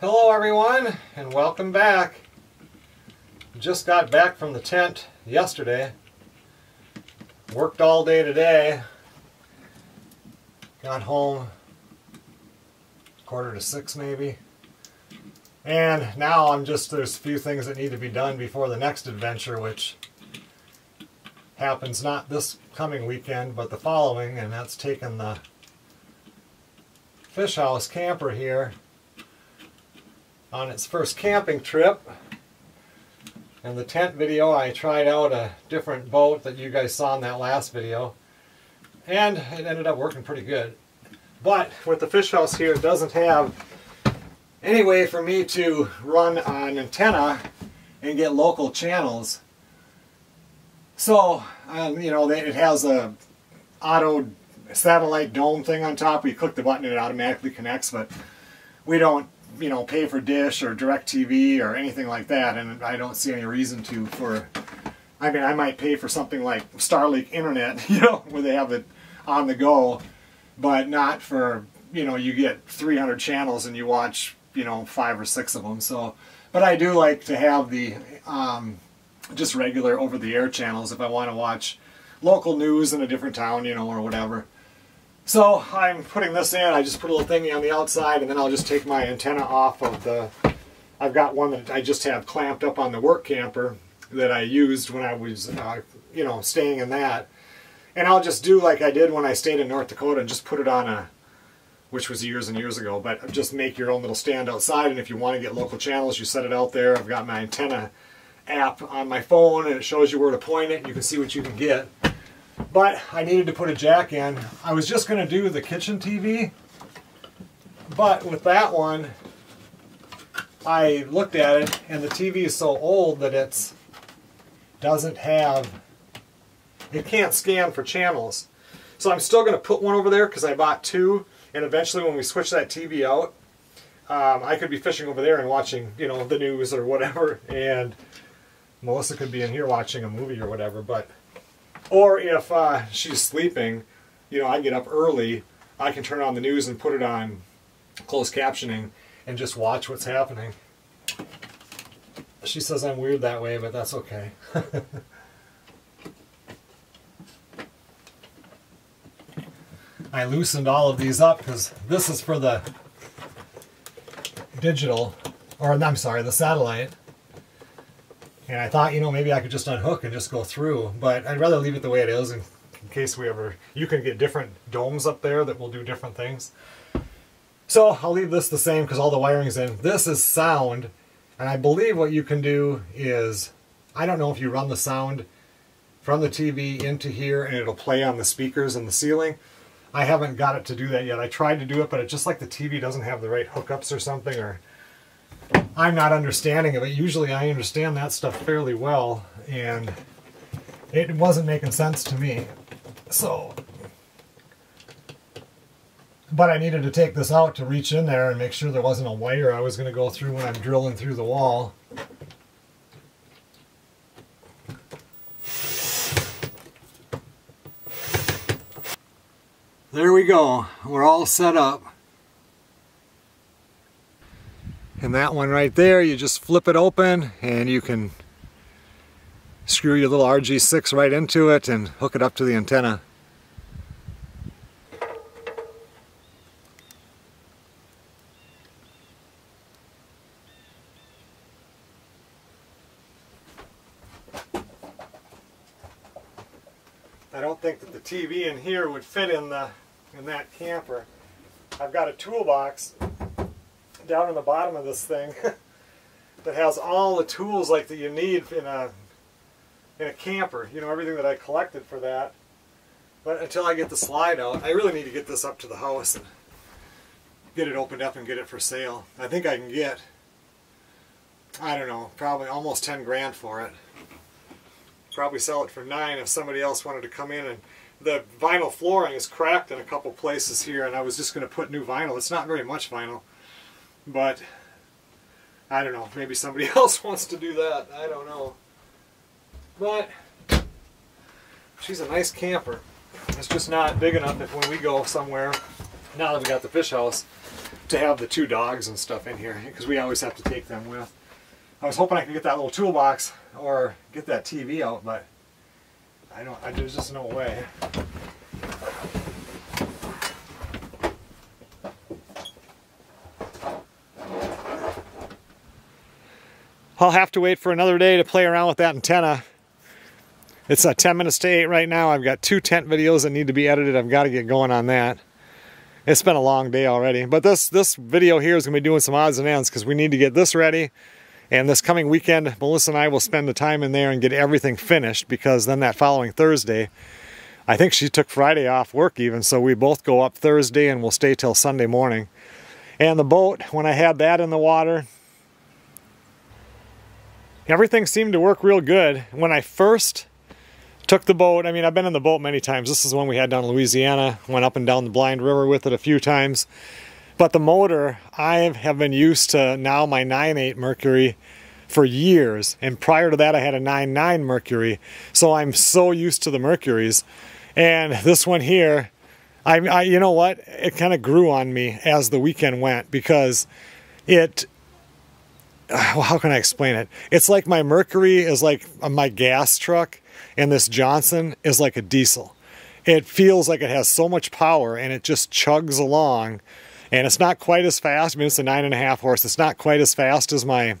Hello everyone and welcome back. Just got back from the tent yesterday. Worked all day today. Got home quarter to six maybe. And now I'm just, there's a few things that need to be done before the next adventure, which happens not this coming weekend, but the following, and that's taking the fish house camper here on its first camping trip. In the tent video, I tried out a different boat that you guys saw in that last video, and it ended up working pretty good. But with the fish house here, it doesn't have any way for me to run an antenna and get local channels. So, um, you know, it has a auto satellite dome thing on top. We click the button and it automatically connects, but we don't, you know, pay for Dish or DirecTV or anything like that, and I don't see any reason to for, I mean, I might pay for something like Starlink Internet, you know, where they have it on the go, but not for, you know, you get 300 channels and you watch, you know, five or six of them. So, but I do like to have the um, just regular over-the-air channels if I want to watch local news in a different town, you know, or whatever. So I'm putting this in. I just put a little thingy on the outside, and then I'll just take my antenna off of the. I've got one that I just have clamped up on the work camper that I used when I was, uh, you know, staying in that. And I'll just do like I did when I stayed in North Dakota and just put it on a, which was years and years ago, but just make your own little stand outside. And if you want to get local channels, you set it out there. I've got my antenna app on my phone and it shows you where to point it. You can see what you can get. But I needed to put a jack in. I was just going to do the kitchen TV, but with that one, I looked at it and the TV is so old that it's doesn't have it can't scan for channels. So I'm still going to put one over there because I bought two. And eventually when we switch that TV out, um, I could be fishing over there and watching, you know, the news or whatever. And Melissa could be in here watching a movie or whatever. But Or if uh, she's sleeping, you know, I get up early, I can turn on the news and put it on closed captioning and just watch what's happening. She says I'm weird that way, but that's okay. I loosened all of these up because this is for the digital, or I'm sorry, the satellite. And I thought, you know, maybe I could just unhook and just go through, but I'd rather leave it the way it is in, in case we ever, you can get different domes up there that will do different things. So I'll leave this the same because all the wiring's in. This is sound, and I believe what you can do is, I don't know if you run the sound from the TV into here and it'll play on the speakers in the ceiling. I haven't got it to do that yet. I tried to do it, but it just like the TV doesn't have the right hookups or something, or I'm not understanding of it. Usually I understand that stuff fairly well, and it wasn't making sense to me. So, but I needed to take this out to reach in there and make sure there wasn't a wire I was going to go through when I'm drilling through the wall. There we go. We're all set up. And that one right there, you just flip it open and you can screw your little RG6 right into it and hook it up to the antenna. I don't think that the TV in here would fit in the in that camper. I've got a toolbox down in the bottom of this thing that has all the tools like that you need in a in a camper. You know everything that I collected for that. But until I get the slide out, I really need to get this up to the house and get it opened up and get it for sale. I think I can get I don't know, probably almost 10 grand for it probably sell it for nine if somebody else wanted to come in and the vinyl flooring is cracked in a couple places here and I was just going to put new vinyl. It's not very much vinyl but I don't know maybe somebody else wants to do that. I don't know but she's a nice camper. It's just not big enough if when we go somewhere now that we got the fish house, to have the two dogs and stuff in here because we always have to take them with. I was hoping I could get that little toolbox or get that TV out, but I don't. I, there's just no way. I'll have to wait for another day to play around with that antenna. It's uh, 10 minutes to 8 right now. I've got two tent videos that need to be edited. I've got to get going on that. It's been a long day already. But this, this video here is going to be doing some odds and ends because we need to get this ready. And this coming weekend, Melissa and I will spend the time in there and get everything finished because then that following Thursday, I think she took Friday off work even, so we both go up Thursday and we'll stay till Sunday morning. And the boat, when I had that in the water, everything seemed to work real good. When I first took the boat, I mean, I've been in the boat many times. This is one we had down in Louisiana, went up and down the Blind River with it a few times. But the motor, I have been used to now my 9.8 Mercury for years. And prior to that, I had a 9.9 Mercury. So I'm so used to the Mercuries. And this one here, I, I you know what? It kind of grew on me as the weekend went because it well, how can I explain it? It's like my Mercury is like uh, my gas truck, and this Johnson is like a diesel. It feels like it has so much power, and it just chugs along. And it's not quite as fast. I mean, it's a nine and a half horse. It's not quite as fast as my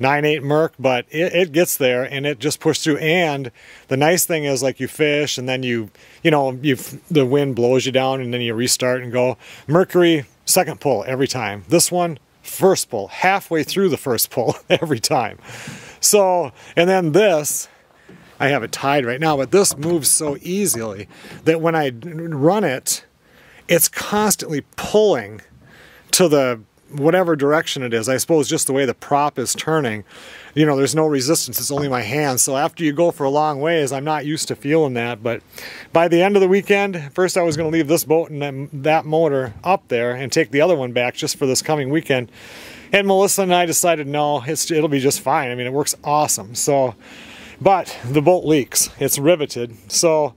9.8 Merc, but it, it, gets there and it just pushes through. And the nice thing is like you fish and then you, you know, you the wind blows you down and then you restart and go. Mercury, second pull every time. This one, first pull, halfway through the first pull every time. So, and then this, I have it tied right now, but this moves so easily that when I run it, it's constantly pulling to the whatever direction it is. I suppose just the way the prop is turning, you know, there's no resistance. It's only my hands. So after you go for a long ways, I'm not used to feeling that. But by the end of the weekend, first I was going to leave this boat and that motor up there and take the other one back just for this coming weekend. And Melissa and I decided, no, it'll be just fine. I mean, it works awesome. So, but the bolt leaks. It's riveted. So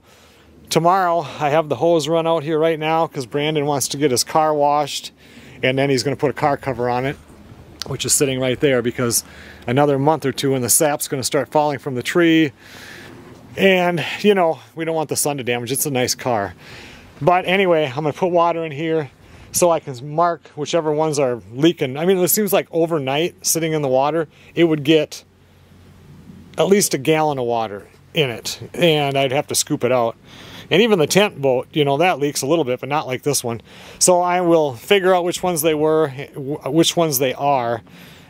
tomorrow I have the hose run out here right now because Brandon wants to get his car washed and then he's going to put a car cover on it which is sitting right there because another month or two and the sap's going to start falling from the tree. And you know we don't want the sun to damage. It's a nice car. But anyway I'm going to put water in here so I can mark whichever ones are leaking. I mean it seems like overnight sitting in the water it would get at least a gallon of water in it and I'd have to scoop it out and even the tent boat, you know, that leaks a little bit, but not like this one. So I will figure out which ones they were, which ones they are,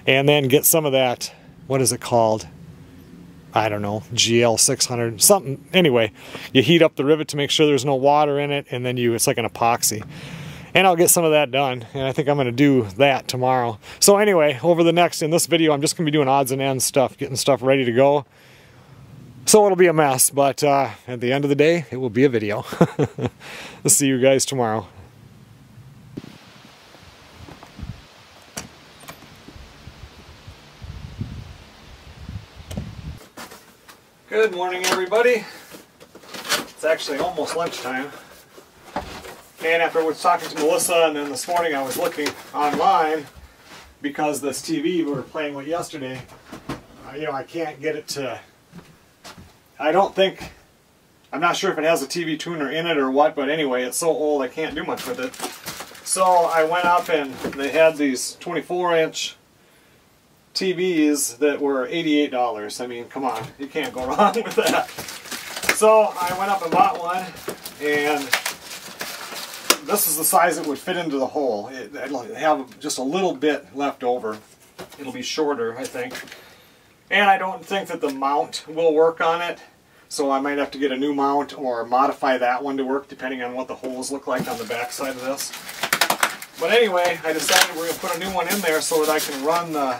and then get some of that, what is it called? I don't know, GL 600, something. Anyway, you heat up the rivet to make sure there's no water in it, and then you, it's like an epoxy. And I'll get some of that done, and I think I'm going to do that tomorrow. So anyway, over the next, in this video, I'm just going to be doing odds and ends stuff, getting stuff ready to go. So it'll be a mess, but uh, at the end of the day, it will be a video. I'll see you guys tomorrow. Good morning, everybody. It's actually almost lunchtime. And after I was talking to Melissa, and then this morning I was looking online because this TV we were playing with yesterday, uh, you know, I can't get it to I don't think, I'm not sure if it has a TV tuner in it or what, but anyway, it's so old I can't do much with it. So I went up and they had these 24 inch TVs that were $88. I mean, come on, you can't go wrong with that. So I went up and bought one and this is the size it would fit into the hole. It, it'll have just a little bit left over. It'll be shorter, I think. And I don't think that the mount will work on it. So I might have to get a new mount or modify that one to work depending on what the holes look like on the back side of this. But anyway, I decided we're going to put a new one in there so that I can run the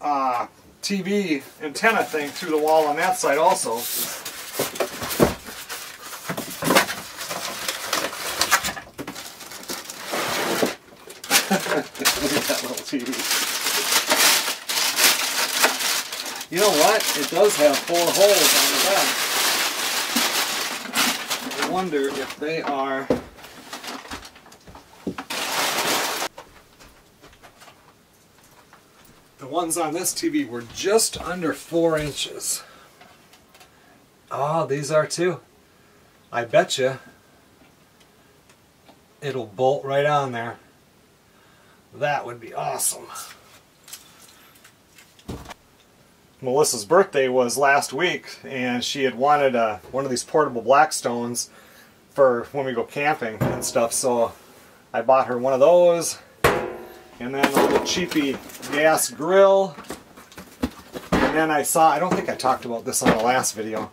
uh, TV antenna thing through the wall on that side also. You know what? It does have four holes on the back. I wonder if they are... The ones on this TV were just under four inches. Ah, oh, these are too. I bet you it'll bolt right on there. That would be awesome. Melissa's birthday was last week and she had wanted a, uh, one of these portable Blackstones for when we go camping and stuff so I bought her one of those. And then a little cheapy gas grill. And then I saw, I don't think I talked about this on the last video.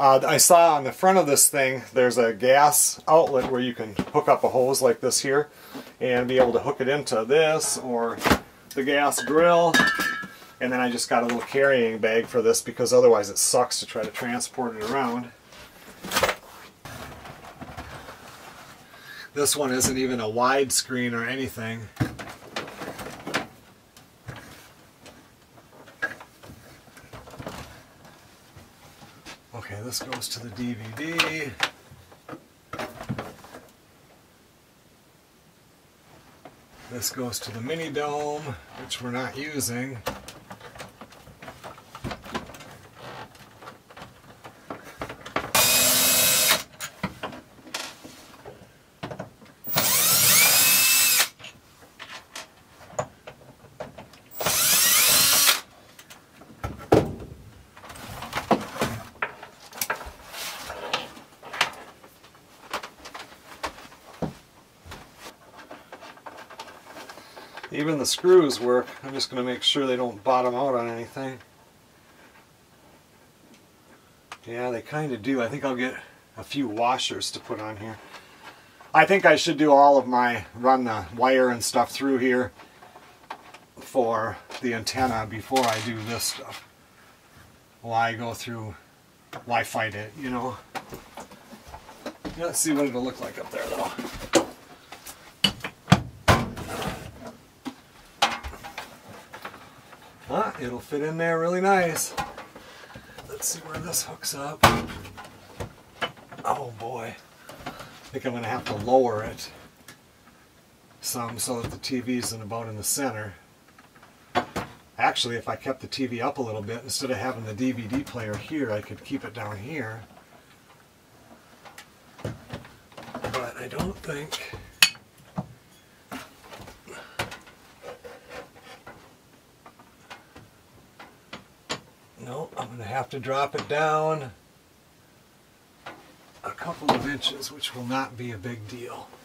Uh, I saw on the front of this thing there's a gas outlet where you can hook up a hose like this here and be able to hook it into this or the gas grill and then I just got a little carrying bag for this because otherwise it sucks to try to transport it around. This one isn't even a widescreen or anything. Okay, this goes to the DVD. This goes to the mini dome, which we're not using. Even the screws work. I'm just going to make sure they don't bottom out on anything. Yeah, they kind of do. I think I'll get a few washers to put on here. I think I should do all of my, run the wire and stuff through here for the antenna before I do this stuff. Why go through, why fight it, you know? Let's see what it'll look like up there though. Ah, it'll fit in there really nice. Let's see where this hooks up. Oh boy. I think I'm going to have to lower it some so that the TV isn't about in the center. Actually, if I kept the TV up a little bit, instead of having the DVD player here, I could keep it down here. But I don't think No, I'm going to drop it down a couple of inches, which will not be a big deal. '"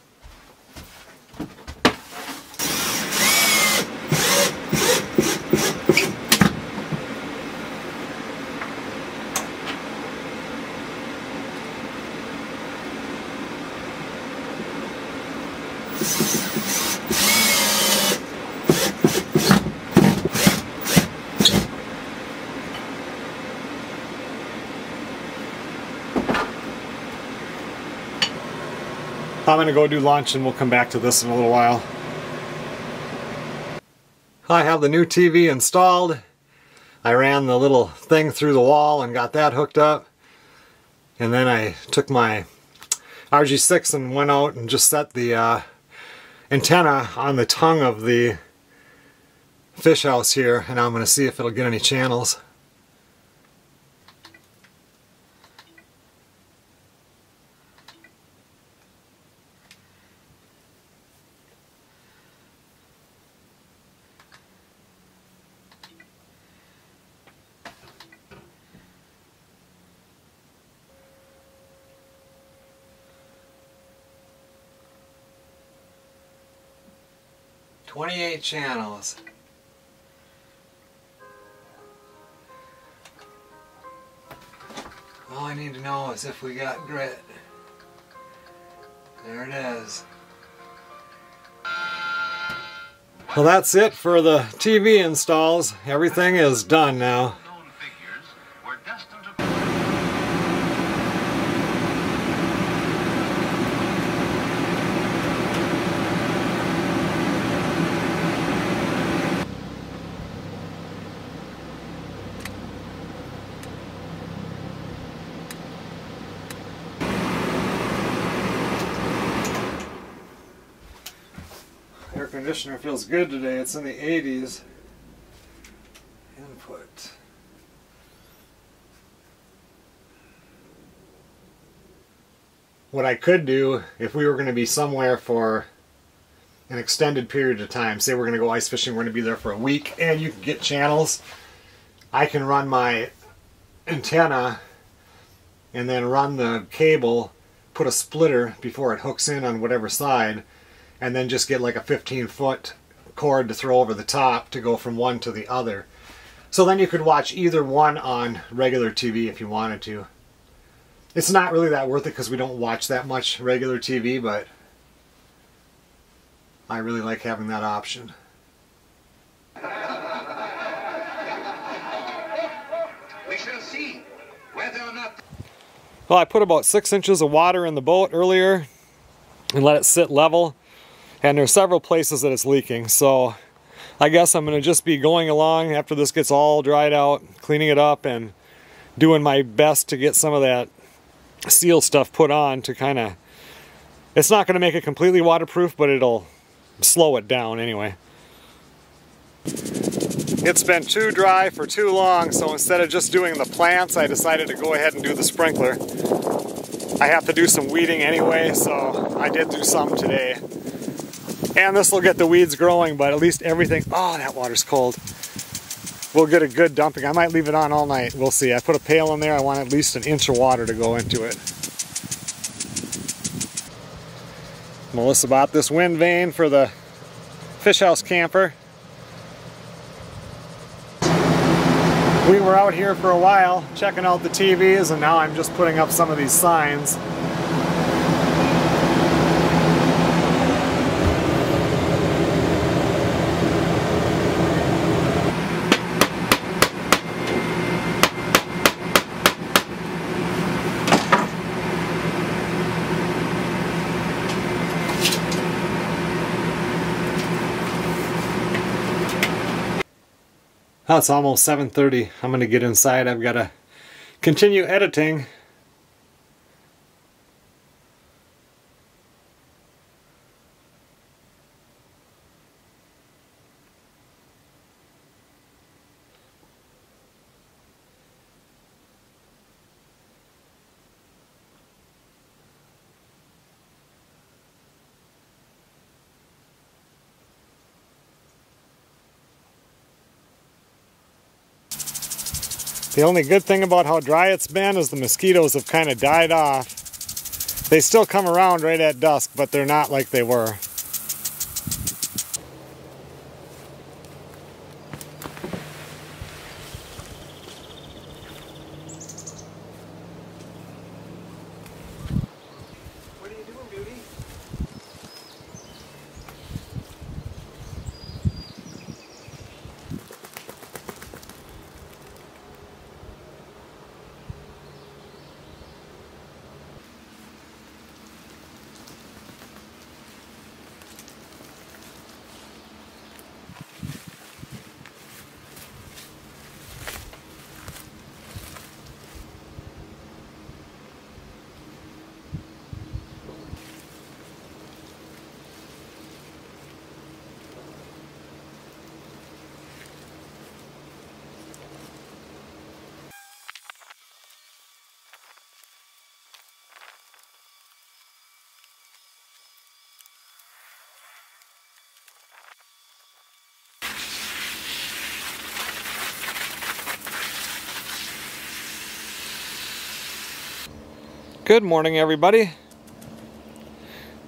I'm to go do lunch and we'll come back to this in a little while. I have the new TV installed. I ran the little thing through the wall and got that hooked up. And then I took my RG6 and went out and just set the uh, antenna on the tongue of the fish house here. And I'm going to see if it'll get any channels. Channels. All I need to know is if we got grit. There it is. Well that's it for the TV installs. Everything is done now. Feels good today. It's in the 80s. Input. What I could do if we were going to be somewhere for an extended period of time, say we're going to go ice fishing, we're going to be there for a week, and you can get channels, I can run my antenna and then run the cable, put a splitter before it hooks in on whatever side, and then just get like a 15 foot cord to throw over the top to go from one to the other. So then you could watch either one on regular TV if you wanted to. It's not really that worth it because we don't watch that much regular TV, but I really like having that option. We shall see whether or not. Well, I put about six inches of water in the boat earlier and let it sit level. And there's several places that it's leaking. So I guess I'm going to just be going along after this gets all dried out, cleaning it up and doing my best to get some of that seal stuff put on to kind of, it's not going to make it completely waterproof, but it'll slow it down anyway. It's been too dry for too long, so instead of just doing the plants, I decided to go ahead and do the sprinkler. I have to do some weeding anyway, so I did do some today. And this will get the weeds growing, but at least everything, oh, that water's cold. We'll get a good dumping. I might leave it on all night. We'll see. I put a pail in there. I want at least an inch of water to go into it. Melissa bought this wind vane for the fish house camper. We were out here for a while checking out the TVs and now I'm just putting up some of these signs. It's almost 7.30. I'm going to get inside. I've got to continue editing The only good thing about how dry it's been is the mosquitoes have kind of died off. They still come around right at dusk, but they're not like they were. Good morning, everybody.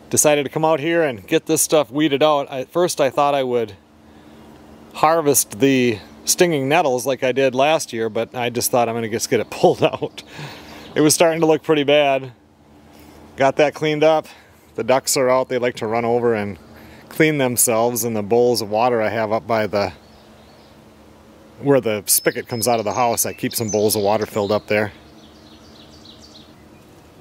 Decided to come out here and get this stuff weeded out. At first, I thought I would harvest the stinging nettles like I did last year, but I just thought I'm going to just get it pulled out. It was starting to look pretty bad. Got that cleaned up. The ducks are out. They like to run over and clean themselves in the bowls of water I have up by the where the spigot comes out of the house. I keep some bowls of water filled up there.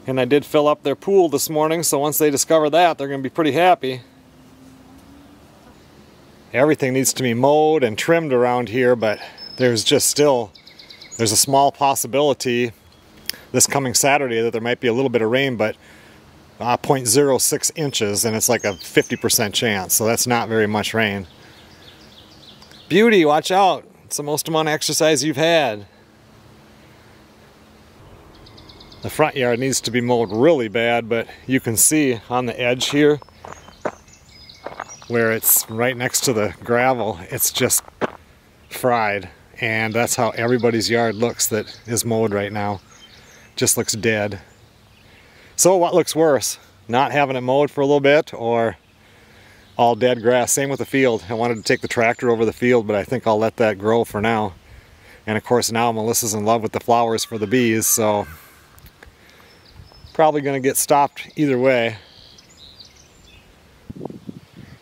And I did fill up their pool this morning, so once they discover that, they're going to be pretty happy. Everything needs to be mowed and trimmed around here, but there's just still, there's a small possibility this coming Saturday that there might be a little bit of rain, but uh, 0.06 inches, and it's like a 50% chance, so that's not very much rain. Beauty, watch out. It's the most amount of exercise you've had. The front yard needs to be mowed really bad, but you can see on the edge here where it's right next to the gravel, it's just fried. And that's how everybody's yard looks that is mowed right now. Just looks dead. So what looks worse? Not having it mowed for a little bit or all dead grass. Same with the field. I wanted to take the tractor over the field, but I think I'll let that grow for now. And of course now Melissa's in love with the flowers for the bees, so probably gonna get stopped either way.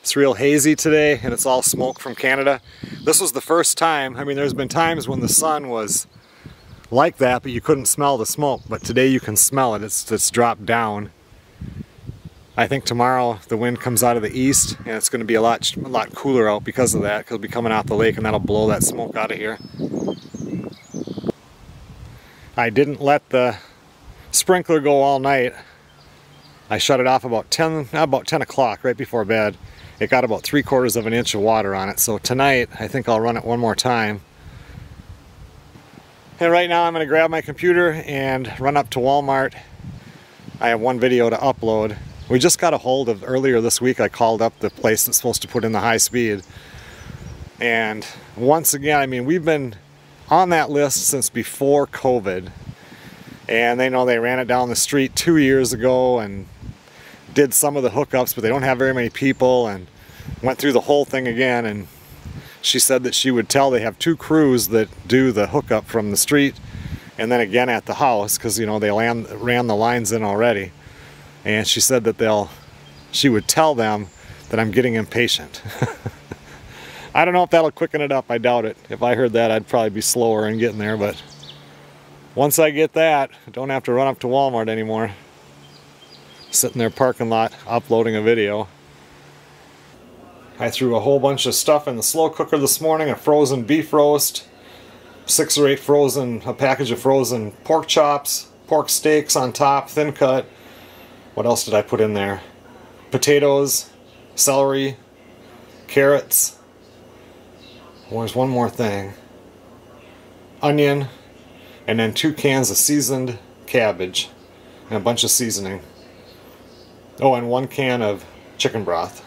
It's real hazy today and it's all smoke from Canada. This was the first time, I mean there's been times when the sun was like that but you couldn't smell the smoke but today you can smell it, it's, it's dropped down. I think tomorrow the wind comes out of the east and it's going to be a lot, a lot cooler out because of that because it'll be coming out the lake and that'll blow that smoke out of here. I didn't let the sprinkler go all night. I shut it off about 10, about 10 o'clock right before bed it got about three quarters of an inch of water on it. So tonight, I think I'll run it one more time. And right now I'm going to grab my computer and run up to Walmart. I have one video to upload. We just got a hold of, earlier this week I called up the place that's supposed to put in the high speed. And once again, I mean, we've been on that list since before COVID. And they know they ran it down the street two years ago and did some of the hookups, but they don't have very many people and went through the whole thing again. And she said that she would tell they have two crews that do the hookup from the street and then again at the house because, you know, they ran, ran the lines in already. And she said that they'll, she would tell them that I'm getting impatient. I don't know if that'll quicken it up. I doubt it. If I heard that, I'd probably be slower in getting there. But once I get that, I don't have to run up to Walmart anymore sitting there parking lot uploading a video. I threw a whole bunch of stuff in the slow cooker this morning, a frozen beef roast, six or eight frozen, a package of frozen pork chops, pork steaks on top, thin cut. What else did I put in there? Potatoes, celery, carrots. there's one more thing. Onion, and then two cans of seasoned cabbage and a bunch of seasoning. Oh, and one can of chicken broth.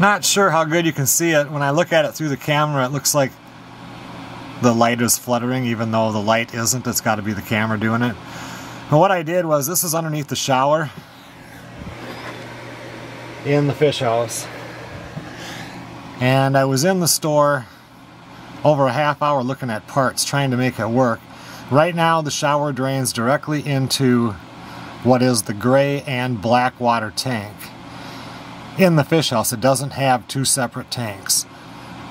Not sure how good you can see it. When I look at it through the camera, it looks like the light is fluttering, even though the light isn't. It's got to be the camera doing it. What I did was, this is underneath the shower in the fish house. And I was in the store over a half hour looking at parts, trying to make it work. Right now, the shower drains directly into what is the gray and black water tank. In the fish house, it doesn't have two separate tanks.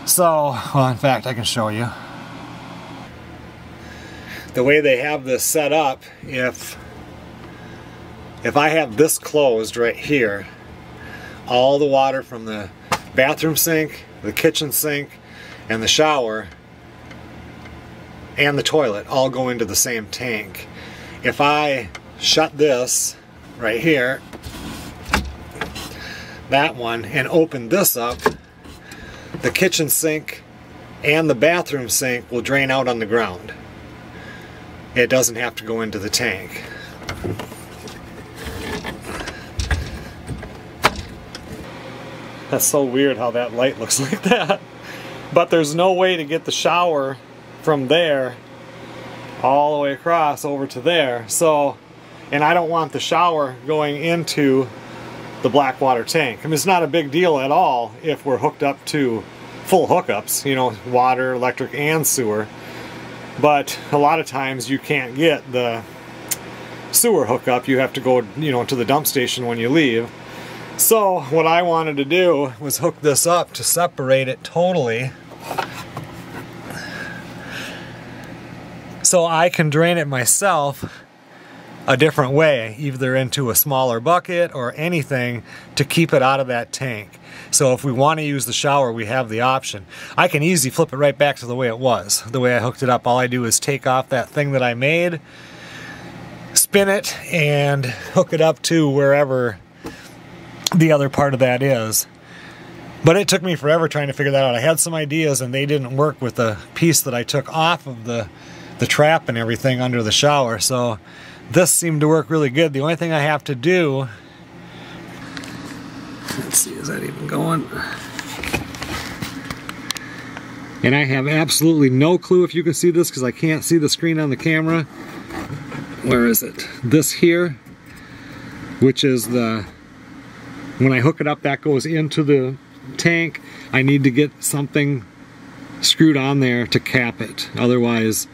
So, well, in fact, I can show you. The way they have this set up, if if I have this closed right here, all the water from the bathroom sink, the kitchen sink, and the shower and the toilet all go into the same tank. If I shut this right here, that one, and open this up, the kitchen sink and the bathroom sink will drain out on the ground. It doesn't have to go into the tank. That's so weird how that light looks like that. But there's no way to get the shower from there all the way across over to there. So, and I don't want the shower going into the black water tank. I mean, it's not a big deal at all if we're hooked up to full hookups, you know, water, electric, and sewer. But a lot of times you can't get the sewer hookup. You have to go, you know, to the dump station when you leave. So what I wanted to do was hook this up to separate it totally so I can drain it myself a different way, either into a smaller bucket or anything to keep it out of that tank. So if we want to use the shower, we have the option. I can easily flip it right back to the way it was, the way I hooked it up. All I do is take off that thing that I made, spin it, and hook it up to wherever the other part of that is. But it took me forever trying to figure that out. I had some ideas and they didn't work with the piece that I took off of the, the trap and everything under the shower. So this seemed to work really good. The only thing I have to do, let's see, is that even going? And I have absolutely no clue if you can see this because I can't see the screen on the camera. Where is it? This here, which is the when I hook it up, that goes into the tank. I need to get something screwed on there to cap it. Otherwise,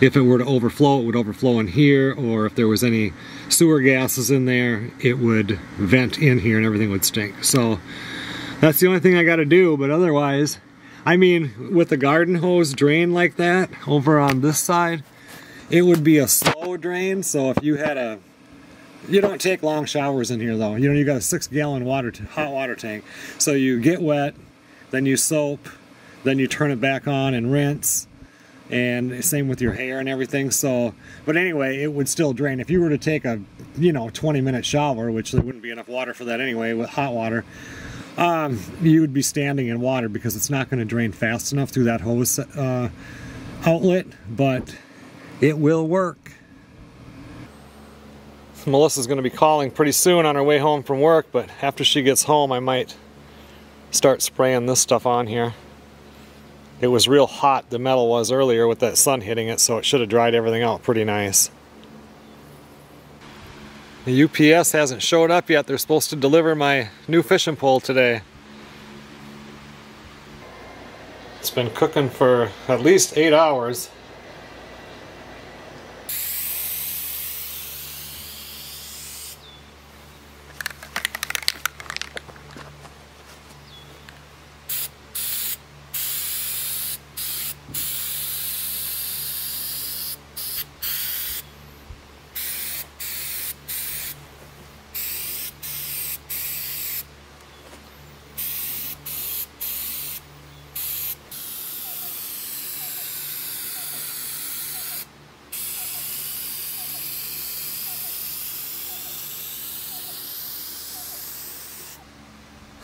if it were to overflow, it would overflow in here, or if there was any sewer gases in there, it would vent in here and everything would stink. So that's the only thing I gotta do, but otherwise, I mean, with the garden hose drain like that over on this side, it would be a slow drain. So if you had a you don't take long showers in here though. You know, you got a six gallon water hot water tank. So you get wet, then you soap, then you turn it back on and rinse. And same with your hair and everything. So, but anyway, it would still drain. If you were to take a, you know, 20 minute shower, which there wouldn't be enough water for that anyway with hot water, um, you would be standing in water because it's not going to drain fast enough through that hose uh, outlet, but it will work. Melissa's going to be calling pretty soon on her way home from work, but after she gets home, I might start spraying this stuff on here. It was real hot, the metal was earlier with that sun hitting it, so it should have dried everything out pretty nice. The UPS hasn't showed up yet. They're supposed to deliver my new fishing pole today. It's been cooking for at least eight hours.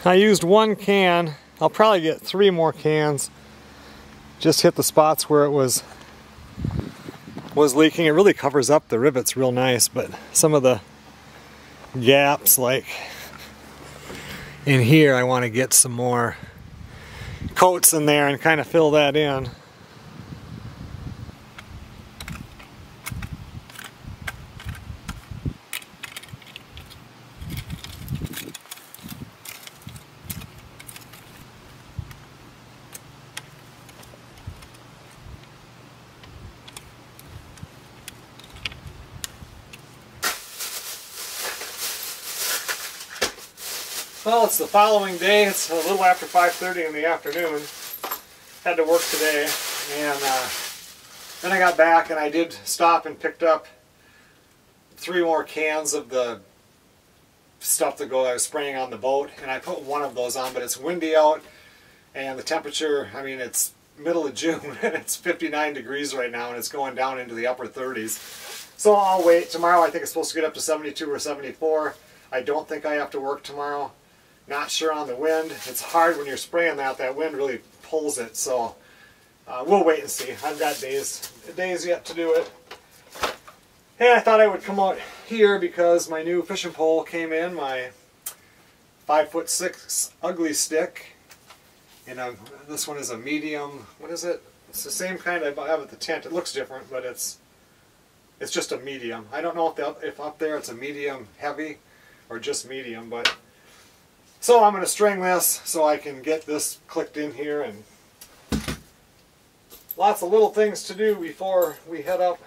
I used one can. I'll probably get three more cans. Just hit the spots where it was was leaking. It really covers up the rivets real nice, but some of the gaps like in here I want to get some more coats in there and kind of fill that in. Well, it's the following day. It's a little after 5.30 in the afternoon. Had to work today. And uh, then I got back and I did stop and picked up three more cans of the stuff to go I was spraying on the boat. And I put one of those on, but it's windy out. And the temperature, I mean, it's middle of June and it's 59 degrees right now and it's going down into the upper 30s. So I'll wait. Tomorrow I think it's supposed to get up to 72 or 74. I don't think I have to work tomorrow. Not sure on the wind. It's hard when you're spraying that. That wind really pulls it. So uh, we'll wait and see. I've got days, days yet to do it. Hey, I thought I would come out here because my new fishing pole came in. My five foot six Ugly Stik. And a, this one is a medium. What is it? It's the same kind I have at the tent. It looks different, but it's it's just a medium. I don't know if, the, if up there it's a medium heavy or just medium, but so I'm going to string this so I can get this clicked in here and lots of little things to do before we head up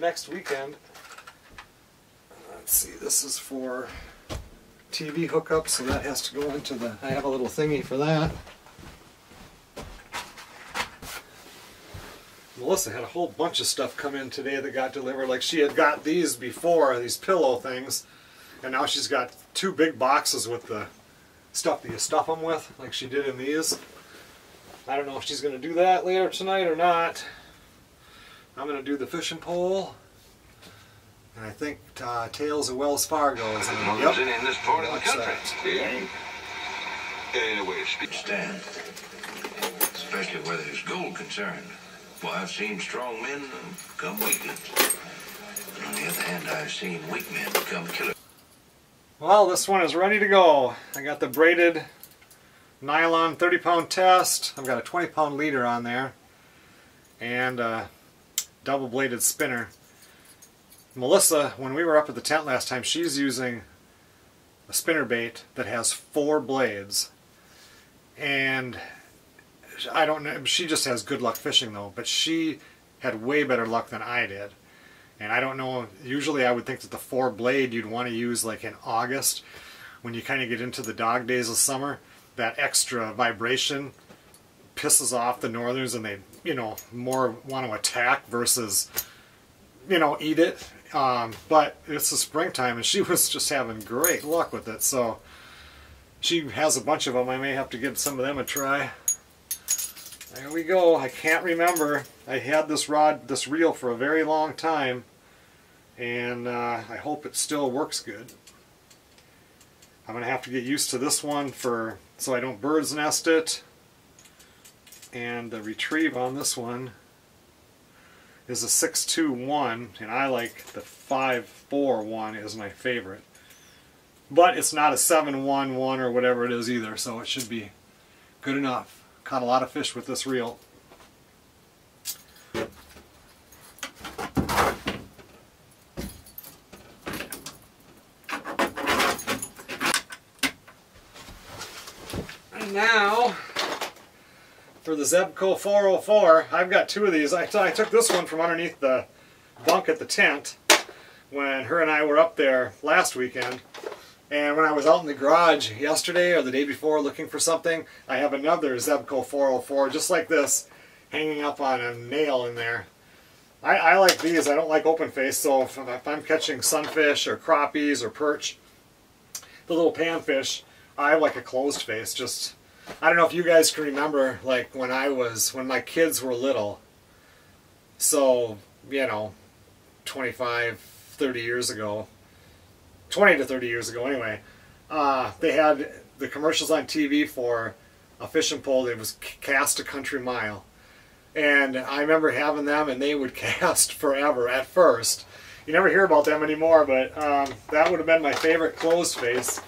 next weekend. Let's see, this is for TV hookup, so that has to go into the, I have a little thingy for that. Melissa had a whole bunch of stuff come in today that got delivered. Like she had got these before, these pillow things, and now she's got two big boxes with the stuff that you stuff them with, like she did in these. I don't know if she's going to do that later tonight or not. I'm going to do the fishing pole. And I think uh, Tales of Wells Fargo is in, yep. in this part of the country. Yeah. Anyway, stand. Especially where there's gold concerned. Well, I've seen strong men become weaklings. on the other hand, I've seen weak men become killers. Well, this one is ready to go. I got the braided nylon 30 pound test. I've got a 20 pound leader on there and a double bladed spinner. Melissa, when we were up at the tent last time, she's using a spinner bait that has four blades. And I don't know, she just has good luck fishing though, but she had way better luck than I did. And I don't know, usually I would think that the four blade you'd want to use like in August when you kind of get into the dog days of summer. That extra vibration pisses off the northerners and they, you know, more want to attack versus, you know, eat it. Um, but it's the springtime and she was just having great luck with it. So she has a bunch of them. I may have to give some of them a try. There we go. I can't remember. I had this rod, this reel for a very long time, and uh, I hope it still works good. I'm going to have to get used to this one for so I don't bird's nest it. And the retrieve on this one is a 621, and I like the 541 is my favorite. But it's not a 711 or whatever it is either, so it should be good enough. Caught a lot of fish with this reel. And now, for the Zebco 404, I've got two of these. I, I took this one from underneath the bunk at the tent when her and I were up there last weekend. And when I was out in the garage yesterday or the day before looking for something, I have another Zebco 404 just like this hanging up on a nail in there. I, I like these. I don't like open face, so if, if, I'm catching sunfish or crappies or perch, the little panfish, I like a closed face. Just I don't know if you guys can remember like when I was when my kids were little. So, you know, 25, 30 years ago, 20 to 30 years ago anyway, uh, they had the commercials on TV for a fishing pole that was cast a country mile. And I remember having them and they would cast forever at first. You never hear about them anymore, but um, that would have been my favorite closed face.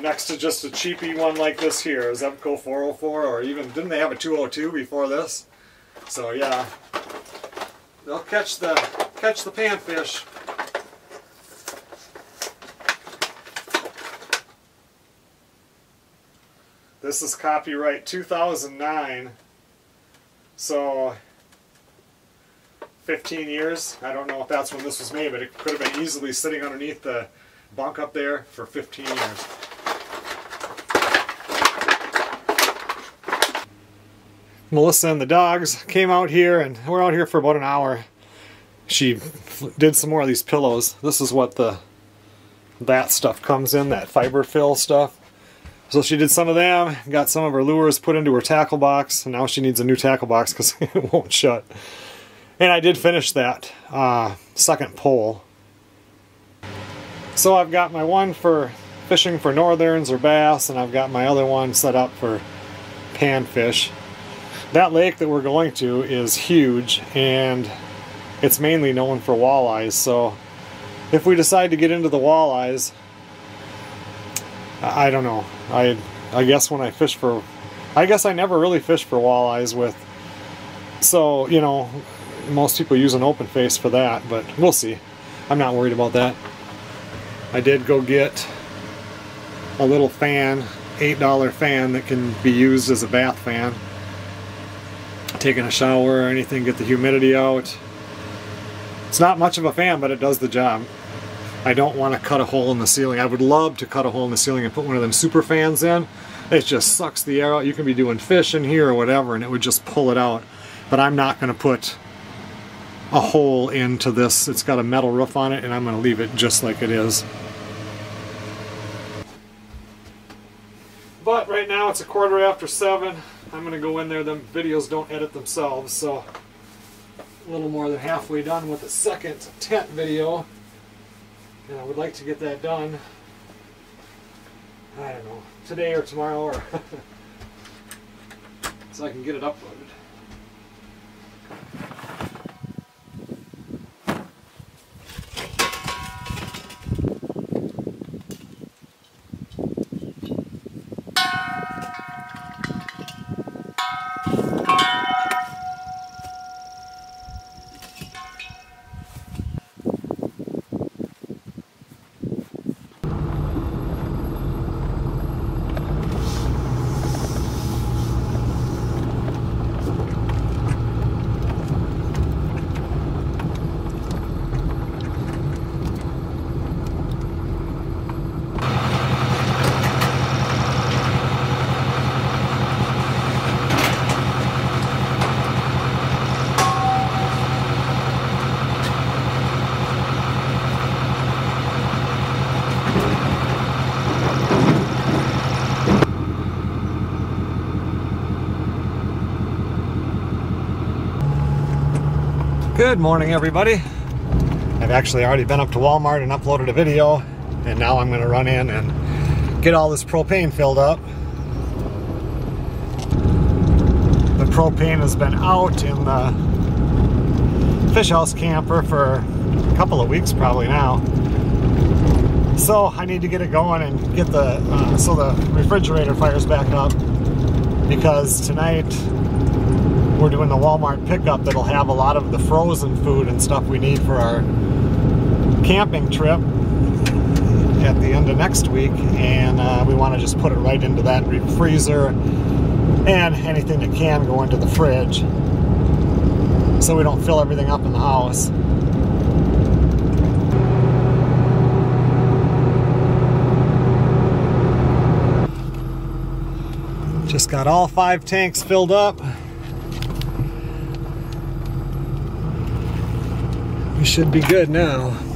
next to just a cheapy one like this here, Zebco 404, or even, didn't they have a 202 before this? So yeah, they'll catch the, catch the panfish. This is copyright 2009, so 15 years. I don't know if that's when this was made, but it could have been easily sitting underneath the bunk up there for 15 years. Melissa and the dogs came out here and we're out here for about an hour. She did some more of these pillows. This is what the that stuff comes in, that fiber fill stuff. So she did some of them, got some of her lures put into her tackle box, and now she needs a new tackle box because it won't shut. And I did finish that uh, second pole. So I've got my one for fishing for northerns or bass, and I've got my other one set up for panfish. That lake that we're going to is huge, and it's mainly known for walleyes, so if we decide to get into the walleyes, I don't know. I I guess when I fish for, I guess I never really fish for walleyes with. So you know, most people use an open face for that, but we'll see. I'm not worried about that. I did go get a little fan, $8 fan that can be used as a bath fan. Taking a shower or anything, get the humidity out. It's not much of a fan, but it does the job. I don't want to cut a hole in the ceiling. I would love to cut a hole in the ceiling and put one of them super fans in. It just sucks the air out. You can be doing fish in here or whatever and it would just pull it out. But I'm not going to put a hole into this. It's got a metal roof on it and I'm going to leave it just like it is. But right now it's a quarter after seven. I'm going to go in there. The videos don't edit themselves, so a little more than halfway done with the second tent video. And I would like to get that done, I don't know, today or tomorrow, or so I can get it uploaded. Good morning, everybody. I've actually already been up to Walmart and uploaded a video, and now I'm going to run in and get all this propane filled up. The propane has been out in the fish house camper for a couple of weeks probably now. So I need to get it going and get the, uh, so the refrigerator fires back up because tonight we're doing the Walmart pickup that'll have a lot of the frozen food and stuff we need for our camping trip at the end of next week and uh, we want to just put it right into that freezer and anything that can go into the fridge so we don't fill everything up in the house. Just got all five tanks filled up. Should be good now.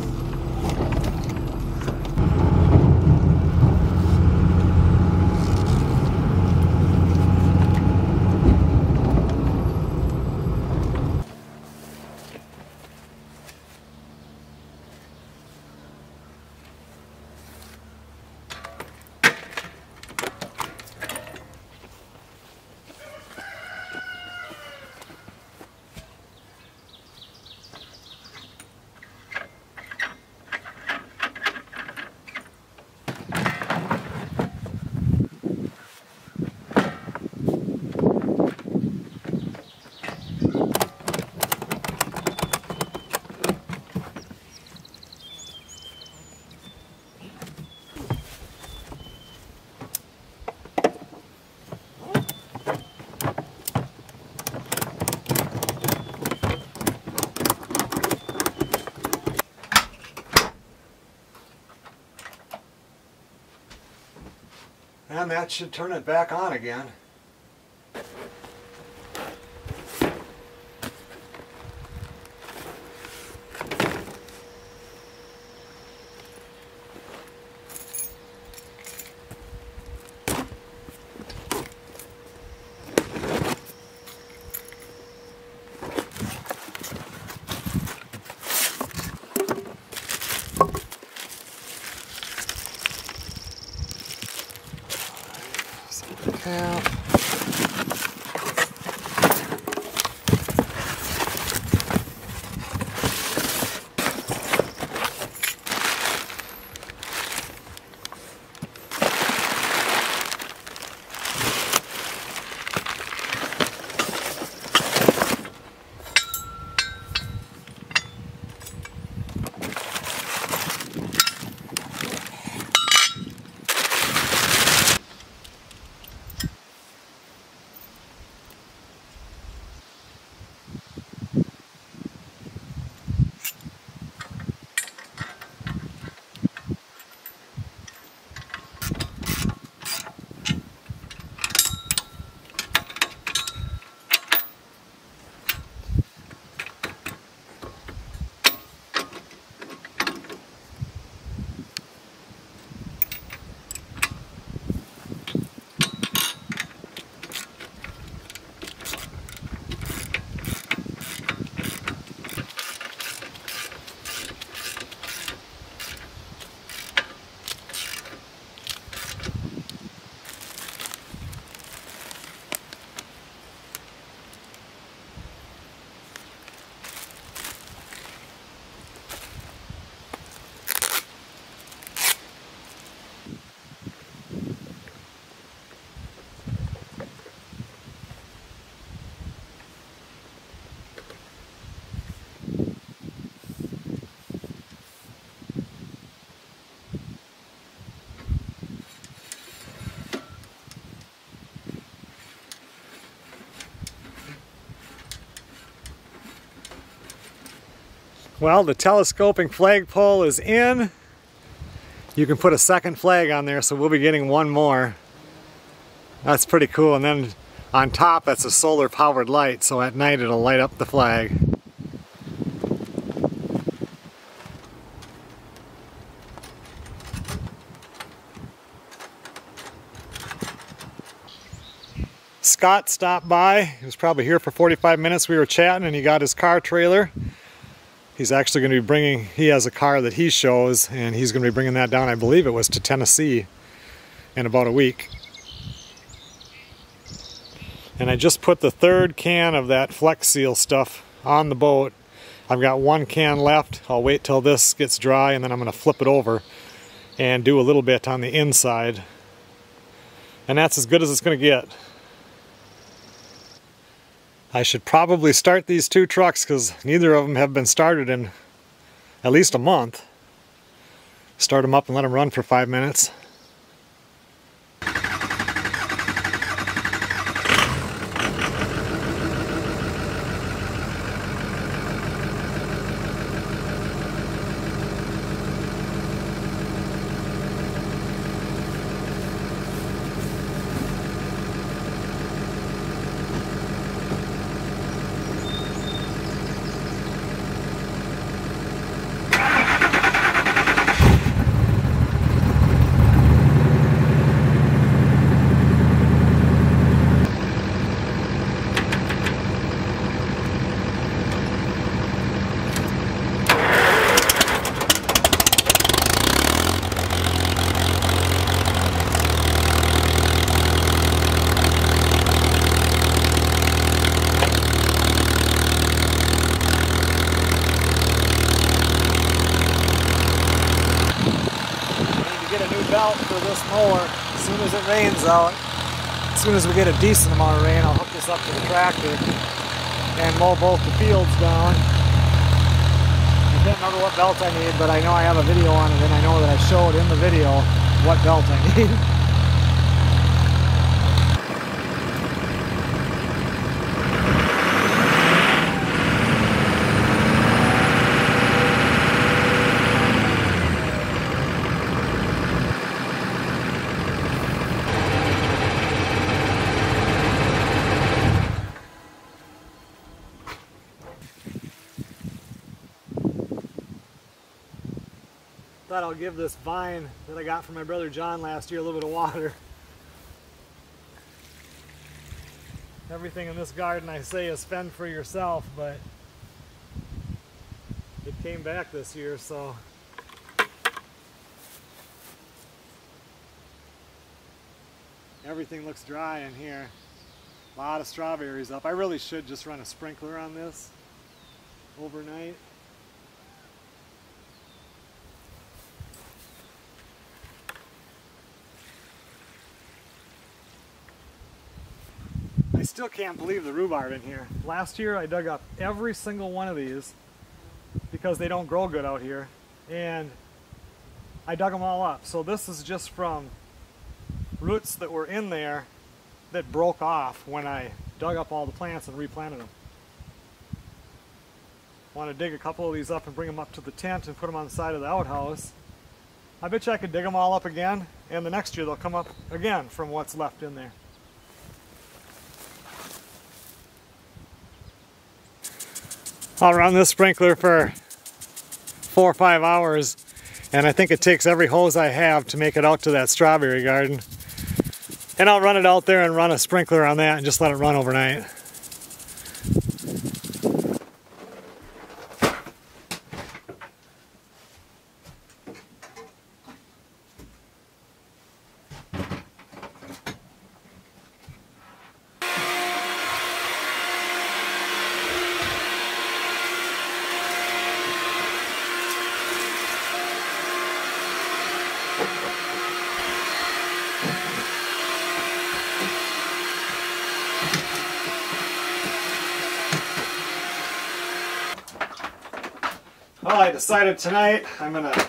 Then that should turn it back on again. Well, the telescoping flagpole is in. You can put a second flag on there, so we'll be getting one more. That's pretty cool. And then on top, that's a solar powered light, so at night it'll light up the flag. Scott stopped by. He was probably here for 45 minutes. We were chatting and he got his car trailer. He's actually going to be bringing, he has a car that he shows and he's going to be bringing that down, I believe it was to Tennessee in about a week. And I just put the third can of that Flex Seal stuff on the boat. I've got one can left. I'll wait till this gets dry and then I'm going to flip it over and do a little bit on the inside. And that's as good as it's going to get. I should probably start these two trucks because neither of them have been started in at least a month. Start them up and let them run for five minutes. belt for this mower as soon as it rains out. As soon as we get a decent amount of rain, I'll hook this up to the tractor and mow both the fields down. I can't remember what belt I need, but I know I have a video on it and I know that I showed in the video what belt I need. thought I'll give this vine that I got from my brother John last year a little bit of water. Everything in this garden I say is fend for yourself, but it came back this year, so everything looks dry in here. A lot of strawberries up. I really should just run a sprinkler on this overnight. I still can't believe the rhubarb in here. Last year I dug up every single one of these because they don't grow good out here and I dug them all up. So this is just from roots that were in there that broke off when I dug up all the plants and replanted them. Want to dig a couple of these up and bring them up to the tent and put them on the side of the outhouse. I bet you I could dig them all up again and the next year they'll come up again from what's left in there. I'll run this sprinkler for four or five hours and I think it takes every hose I have to make it out to that strawberry garden. And I'll run it out there and run a sprinkler on that and just let it run overnight. I decided tonight I'm gonna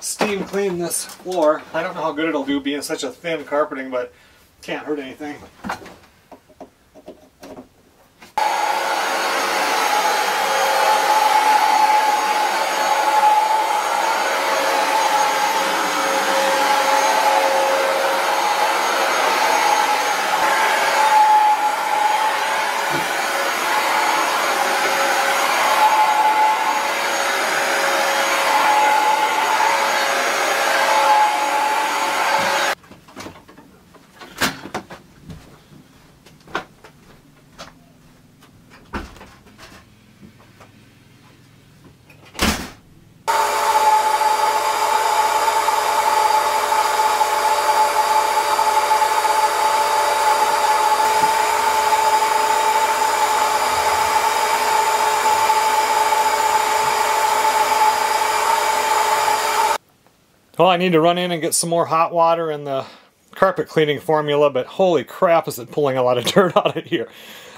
steam clean this floor. I don't know how good it'll do being such a thin carpeting, but can't hurt anything. Need to run in and get some more hot water in the carpet cleaning formula, but holy crap is it pulling a lot of dirt out of here.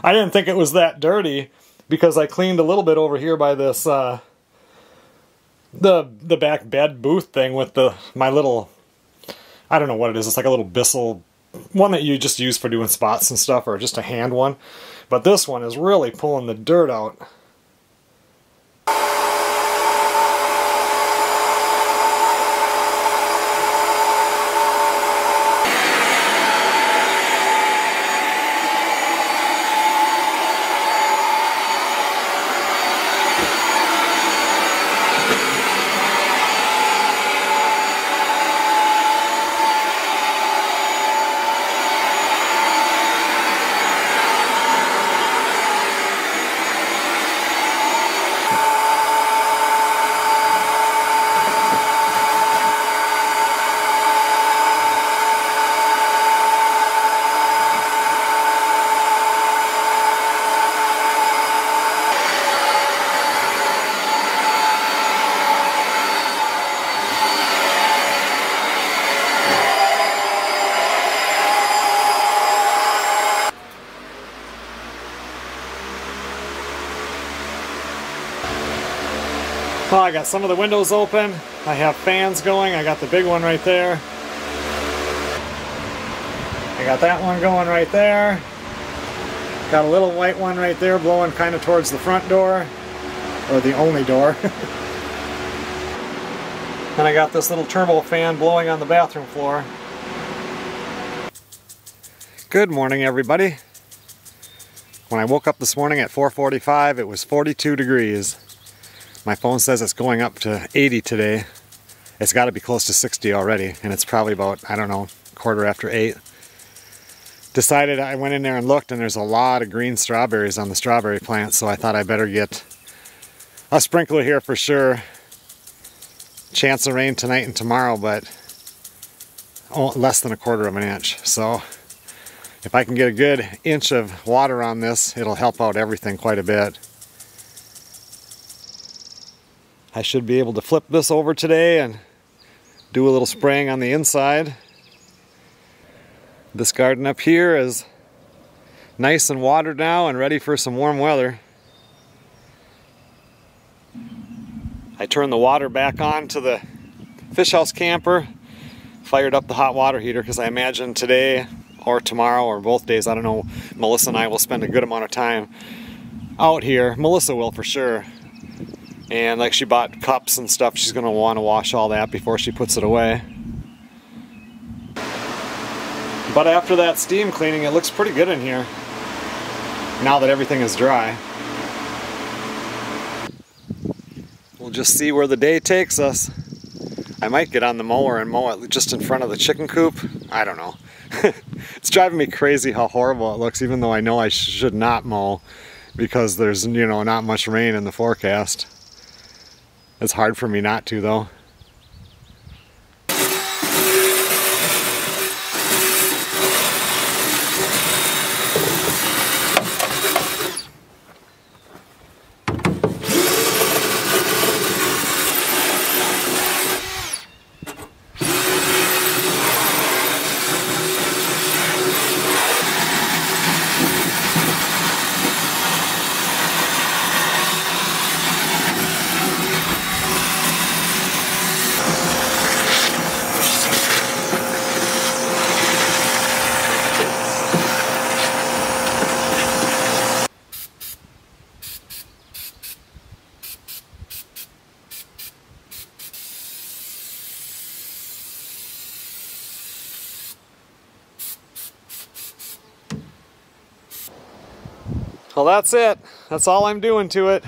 I didn't think it was that dirty because I cleaned a little bit over here by this, uh, the the back bed booth thing with the my little, I don't know what it is, it's like a little Bissell, one that you just use for doing spots and stuff, or just a hand one. But this one is really pulling the dirt out. I got some of the windows open. I have fans going. I got the big one right there. I got that one going right there. Got a little white one right there blowing kind of towards the front door, or the only door. and I got this little turbo fan blowing on the bathroom floor. Good morning everybody. When I woke up this morning at 4.45 it was 42 degrees. My phone says it's going up to 80 today. It's got to be close to 60 already, and it's probably about, I don't know, quarter after 8. Decided I went in there and looked, and there's a lot of green strawberries on the strawberry plant, so I thought I better get a sprinkler here for sure. Chance of rain tonight and tomorrow, but less than a quarter of an inch. So if I can get a good inch of water on this, it'll help out everything quite a bit. I should be able to flip this over today and do a little spraying on the inside. This garden up here is nice and watered now and ready for some warm weather. I turned the water back on to the fish house camper, fired up the hot water heater because I imagine today or tomorrow or both days, I don't know, Melissa and I will spend a good amount of time out here. Melissa will for sure. And like she bought cups and stuff, she's gonna wanna wash all that before she puts it away. But after that steam cleaning, it looks pretty good in here. Now that everything is dry. We'll just see where the day takes us. I might get on the mower and mow it just in front of the chicken coop. I don't know. it's driving me crazy how horrible it looks, even though I know I should not mow because there's, you know, not much rain in the forecast. It's hard for me not to, though. That's it. That's all I'm doing to it.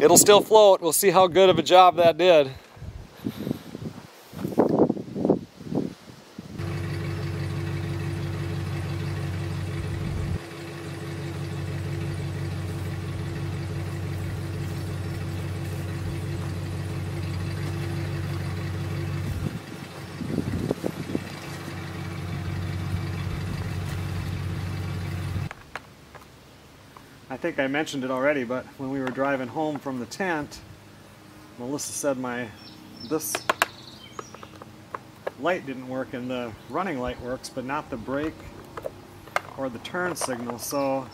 It'll still float. We'll see how good of a job that did. Think I mentioned it already, but when we were driving home from the tent, Melissa said my this light didn't work and the running light works, but not the brake or the turn signal. So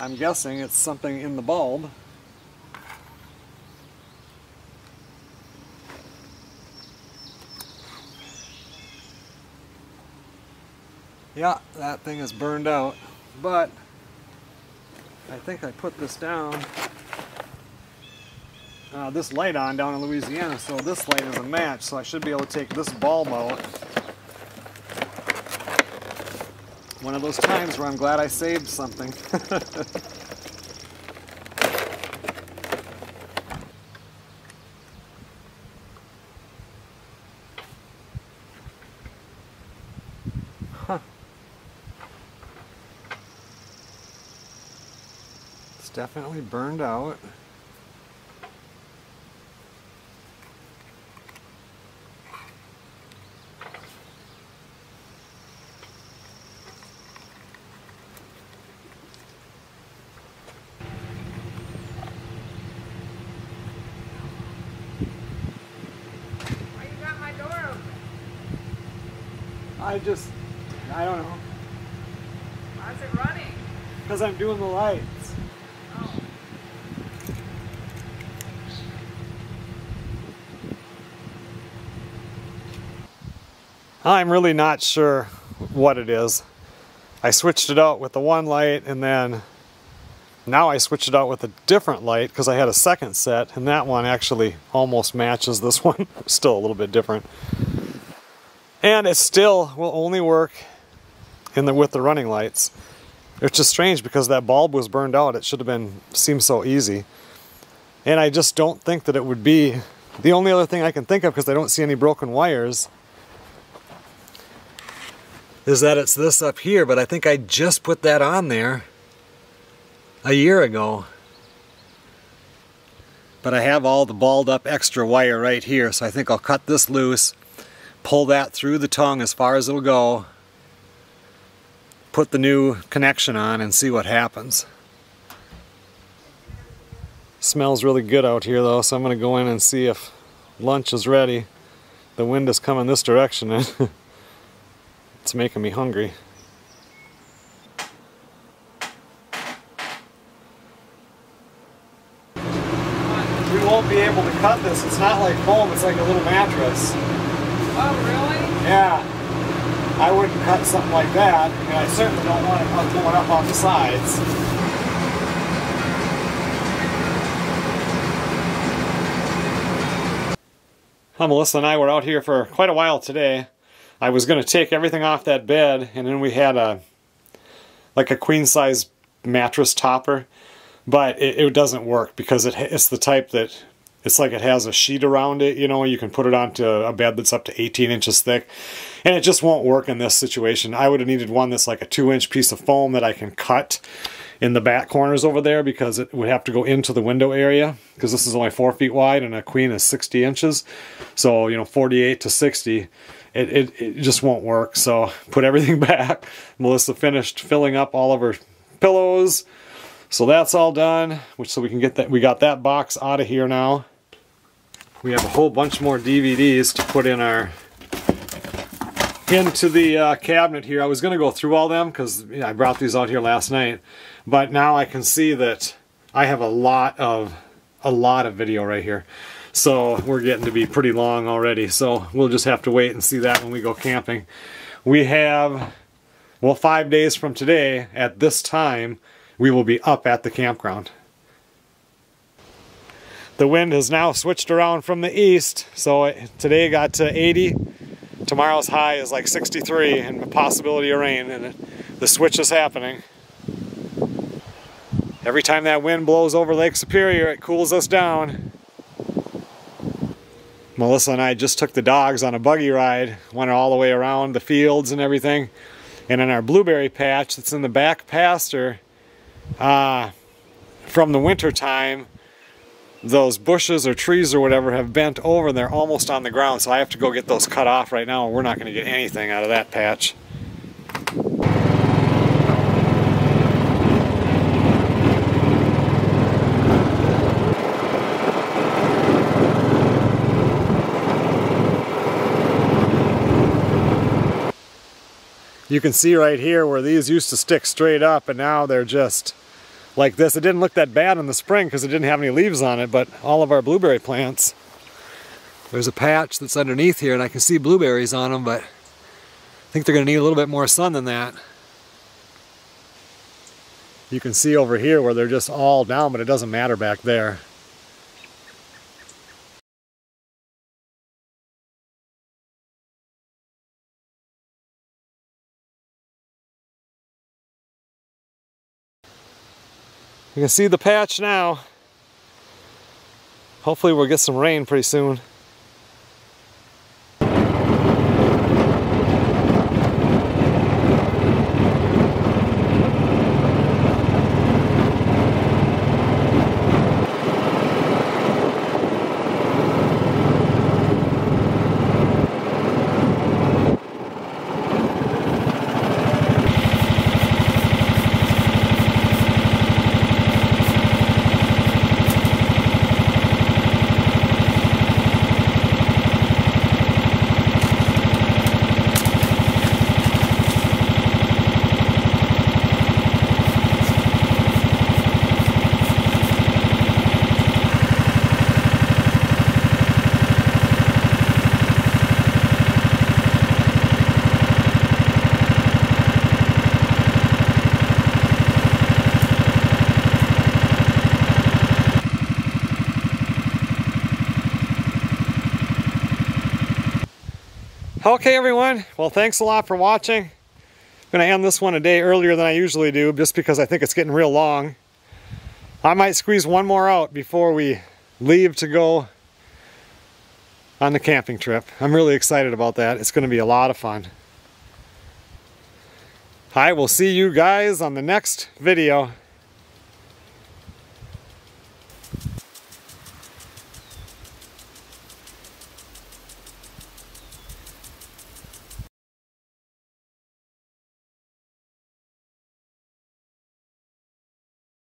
I'm guessing it's something in the bulb. Yeah, that thing is burned out, but I think I put this down, uh, this light on down in Louisiana, so this light is a match, so I should be able to take this bulb out. One of those times where I'm glad I saved something. definitely burned out. I think my dorm. I just, I don't know. How's it running? Because I'm doing the light. I'm really not sure what it is. I switched it out with the one light and then now I switched it out with a different light because I had a second set and that one actually almost matches this one. still a little bit different. And it still will only work in the with the running lights. It's just strange because that bulb was burned out. It should have been seemed so easy. And I just don't think that it would be The only other thing I can think of, because I don't see any broken wires, is that it's this up here, but I think I just put that on there a year ago. But I have all the balled up extra wire right here, so I think I'll cut this loose, pull that through the tongue as far as it'll go, put the new connection on and see what happens. Smells really good out here though, so I'm going to go in and see if lunch is ready. The wind is coming this direction it's making me hungry. We won't be able to cut this. It's not like foam, it's like a little mattress. Oh, really? Yeah. I wouldn't cut something like that, and I certainly don't want it going up on the sides. Hi, Melissa and I were out here for quite a while today. I was going to take everything off that bed, and then we had a like a queen size mattress topper, but it, it doesn't work because it, it's the type that it's like it has a sheet around it, you know, you can put it onto a bed that's up to 18 inches thick, and it just won't work in this situation. I would have needed one that's like a two inch piece of foam that I can cut in the back corners over there because it would have to go into the window area because this is only four feet wide and a queen is 60 inches. So, you know, 48 to 60, it, it, it just won't work. So put everything back. Melissa finished filling up all of her pillows. So that's all done, which so we can get that, we got that box out of here now. We have a whole bunch more DVDs to put in our into the uh, cabinet here. I was going to go through all them because I brought these out here last night, but now I can see that I have a lot of a lot of video right here. So we're getting to be pretty long already. So we'll just have to wait and see that when we go camping. We have, well, five days from today at this time, we will be up at the campground. The wind has now switched around from the east. So today got to 80 Tomorrow's high is like 63 and the possibility of rain and it, the switch is happening. Every time that wind blows over Lake Superior, it cools us down. Melissa and I just took the dogs on a buggy ride, went all the way around the fields and everything. And in our blueberry patch that's in the back pasture, uh, from the winter time, those bushes or trees or whatever have bent over and they're almost on the ground so I have to go get those cut off right now and we're not going to get anything out of that patch. You can see right here where these used to stick straight up and now they're just like this. It didn't look that bad in the spring because it didn't have any leaves on it, but all of our blueberry plants, there's a patch that's underneath here and I can see blueberries on them, but I think they're going to need a little bit more sun than that. You can see over here where they're just all down, but it doesn't matter back there. You can see the patch now. Hopefully we'll get some rain pretty soon. Okay everyone, well thanks a lot for watching. I'm gonna end this one a day earlier than I usually do just because I think it's getting real long. I might squeeze one more out before we leave to go on the camping trip. I'm really excited about that. It's to be a lot of fun. I will see you guys on the next video.